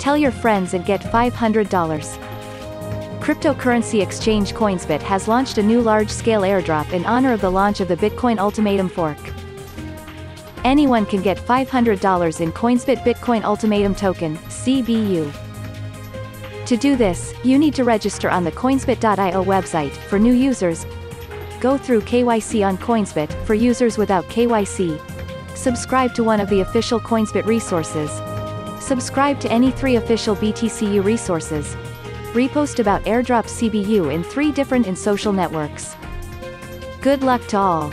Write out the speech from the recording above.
Tell your friends and get $500. Cryptocurrency exchange Coinsbit has launched a new large-scale airdrop in honor of the launch of the Bitcoin Ultimatum fork. Anyone can get $500 in Coinsbit Bitcoin Ultimatum Token, CBU. To do this, you need to register on the Coinsbit.io website. For new users, go through KYC on Coinsbit. For users without KYC, subscribe to one of the official Coinsbit resources. Subscribe to any three official BTCU resources. Repost about airdrop CBU in three different in social networks. Good luck to all.